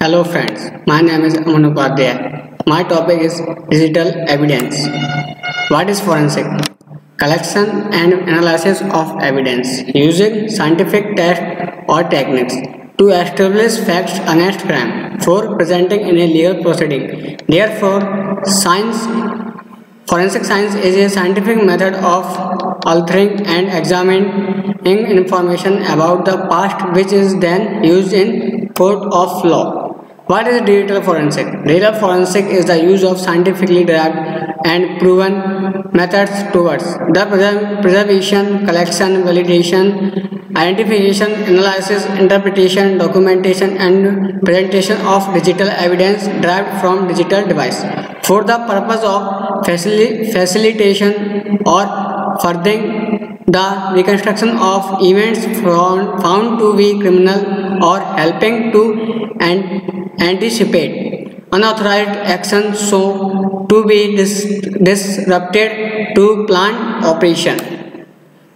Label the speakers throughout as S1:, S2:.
S1: Hello friends, my name is Aman Upadhyay. My topic is digital evidence. What is forensic? Collection and analysis of evidence using scientific tests or techniques to establish facts against crime for presenting in a legal proceeding. Therefore, science Forensic science is a scientific method of altering and examining information about the past which is then used in court of law. What is digital forensic? Digital forensic is the use of scientifically derived and proven methods towards the preservation, collection, validation, identification, analysis, interpretation, documentation and presentation of digital evidence derived from digital device for the purpose of facilitation or furthering the reconstruction of events found to be criminal or helping to and anticipate unauthorized action so to be dis disrupted to planned operation.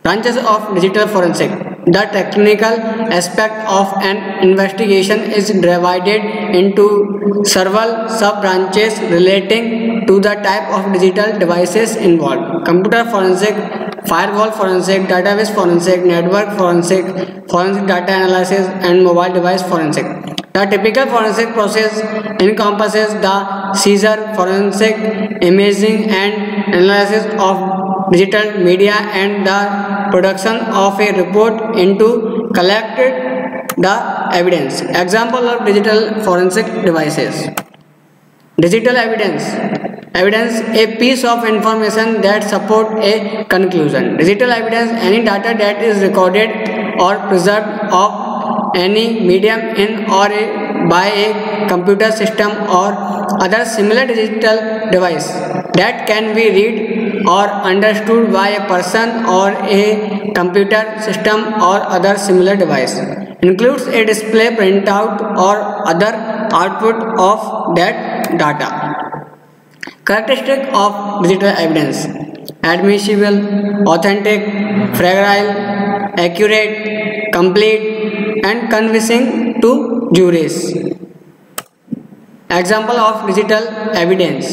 S1: Branches of digital forensic. The technical aspect of an investigation is divided into several sub-branches relating to the type of digital devices involved. Computer forensic, firewall forensic, database forensic, network forensic, forensic data analysis and mobile device forensic. The typical forensic process encompasses the seizure, forensic imaging and analysis of digital media and the production of a report into collected the evidence. Example of digital forensic devices. Digital evidence. Evidence a piece of information that support a conclusion. Digital evidence any data that is recorded or preserved of any medium in or a, by a computer system or other similar digital device that can be read or understood by a person or a computer system or other similar device. Includes a display printout or other output of that data. Characteristic of digital evidence. Admissible authentic fragile accurate complete and convincing to juries example of digital evidence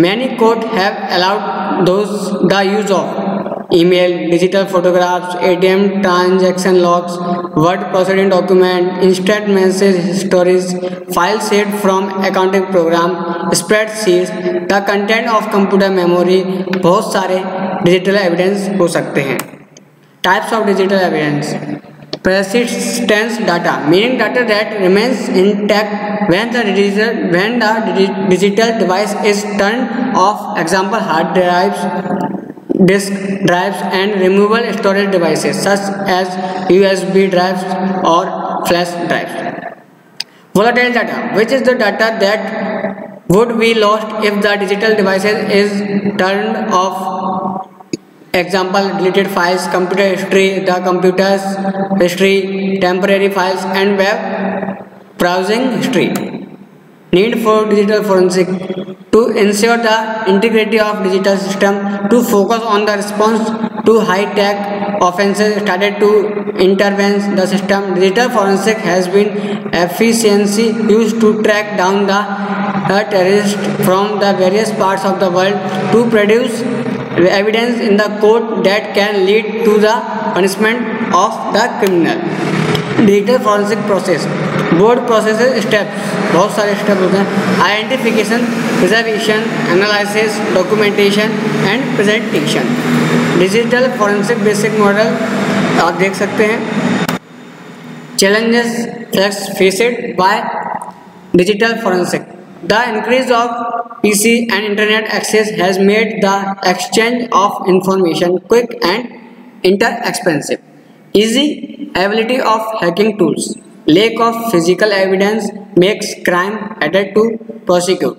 S1: many court have allowed the use of email digital photographs A T M transaction logs word processing document instant message storage file set from accounting program spreadsheet the content of computer memory बहुत सारे digital evidence हो सकते हैं। Types of digital evidence persistence data meaning data that remains intact when the digital when the digital device is turned off. Example hard drives disk drives and removable storage devices such as USB drives or flash drives. Volatile data which is the data that would be lost if the digital devices is turned off Example deleted files, computer history, the computer's history, temporary files and web browsing history. Need for digital forensic to ensure the integrity of digital system to focus on the response to high-tech offenses started to intervene the system. Digital forensic has been efficiency used to track down the terrorists from the various parts of the world to produce evidence in the court that can lead to the punishment of the criminal. Digital forensic process board process steps बहुत सारे step होते हैं. Identification preservation analysis documentation and presentation digital forensic basic model आप देख सकते हैं. Challenges faced by digital forensic The increase of PC and internet access has made the exchange of information quick and inexpensive. Easy availability of hacking tools. Lack of physical evidence makes crime harder to prosecute.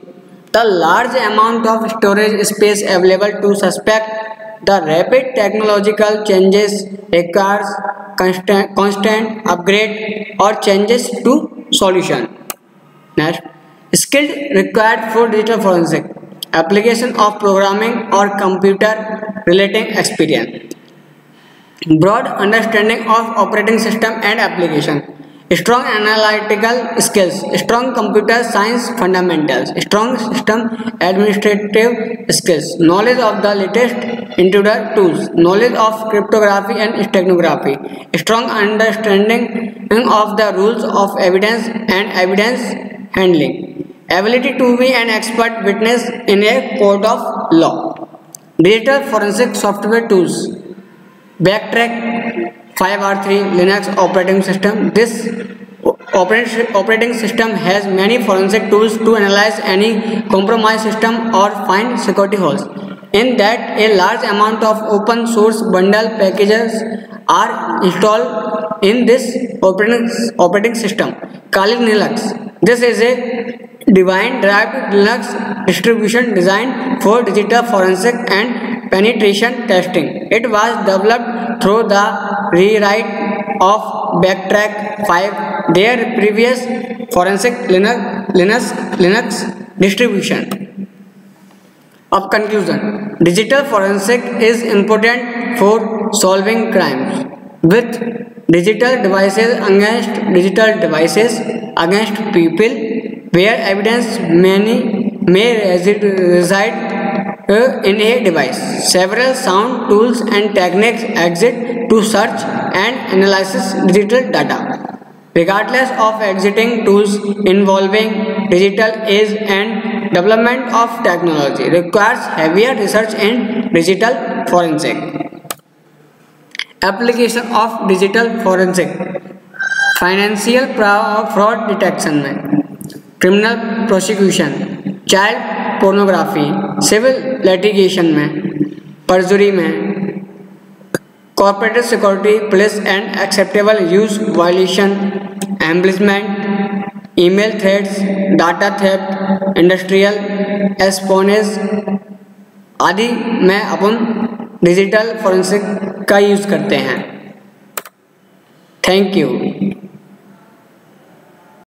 S1: The large amount of storage space available to suspect the rapid technological changes requires constant, constant upgrade or changes to solution. Next. Skilled required for digital forensic. Application of programming or computer relating experience. Broad understanding of operating system and application. strong analytical skills strong computer science fundamentals strong system administrative skills knowledge of the latest intruder tools knowledge of cryptography and steganography strong understanding of the rules of evidence and evidence handling ability to be an expert witness in a court of law digital forensic software tools backtrack 5R3 Linux operating system. This operating system has many forensic tools to analyze any compromised system or find security holes. In that, a large amount of open source bundle packages are installed in this operating, operating system. Kali Linux. This is a Debian derived Linux distribution designed for digital forensic and penetration testing. It was developed through the rewrite of Backtrack 5 their previous forensic Linux, Linux, Linux distribution. Of conclusion, digital forensic is important for solving crimes with digital devices against digital devices against people where evidence many may reside uh, in a device. Several sound tools and techniques exist to search and analyze digital data. Regardless of existing tools involving digital age and development of technology requires heavier research in digital forensic. Application of digital forensic financial fraud detection में criminal prosecution, child pornography, civil litigation में, perjury में, corporate security, police and acceptable use violation, embezzlement, email threads data theft industrial espionage आदि में अपन digital forensic का use करते हैं। Thank you.